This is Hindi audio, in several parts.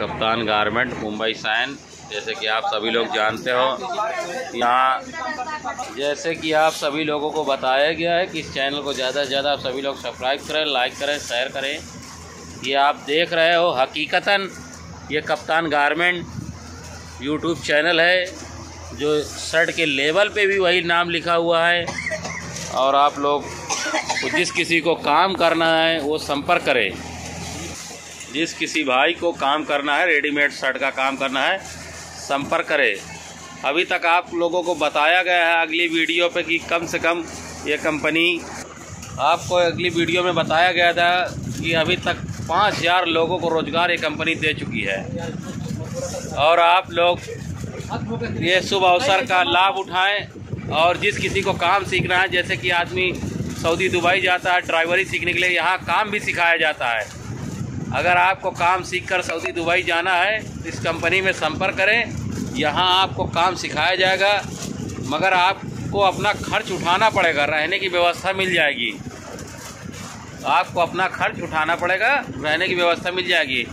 कप्तान गारमेंट, मुंबई साइन जैसे कि आप सभी लोग जानते हो। यहाँ जैसे कि आप सभी लोगों को बताया गया है कि इस चैनल को ज़्यादा से ज़्यादा आप सभी लोग सब्सक्राइब करें, लाइक करें, शेयर करें। ये आप देख रहे हो, हकीकतन ये कप्तान गारमेंट यूट्यूब चैनल है, जो शर्ट के लेवल पे भी वही नाम लिखा हुआ है। और आप लोग जिस किसी को काम करना है, वो संपर्क करें। जिस किसी भाई को काम करना है, रेडीमेड शर्ट का काम करना है, संपर्क करें। अभी तक आप लोगों को बताया गया है अगली वीडियो पे कि कम से कम ये कंपनी आपको अगली वीडियो में बताया गया था कि अभी तक पाँच हज़ार लोगों को रोज़गार ये कंपनी दे चुकी है। और आप लोग ये शुभ अवसर का लाभ उठाएँ और जिस किसी को काम सीखना है, जैसे कि आदमी सऊदी दुबई जाता है, ड्राइवरी सीखने के लिए यहाँ काम भी सिखाया जाता है। अगर आपको काम सीखकर सऊदी दुबई जाना है, इस कंपनी में संपर्क करें। यहाँ आपको काम सिखाया जाएगा, मगर आपको अपना खर्च उठाना पड़ेगा, रहने की व्यवस्था मिल जाएगी। आपको अपना खर्च उठाना पड़ेगा, रहने की व्यवस्था मिल जाएगी।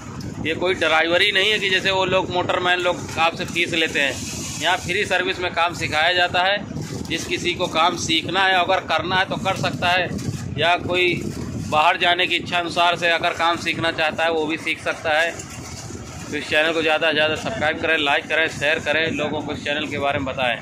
ये कोई ड्राइवरी नहीं है कि जैसे वो लोग मोटरमैन लोग आपसे फ़ीस लेते हैं। यहाँ फ्री सर्विस में काम सिखाया जाता है। जिस किसी को काम सीखना है, अगर करना है तो कर सकता है, या कोई बाहर जाने की इच्छा अनुसार से अगर काम सीखना चाहता है, वो भी सीख सकता है। तो इस चैनल को ज़्यादा से ज़्यादा सब्सक्राइब करें लाइक करें शेयर करें, लोगों को इस चैनल के बारे में बताएँ।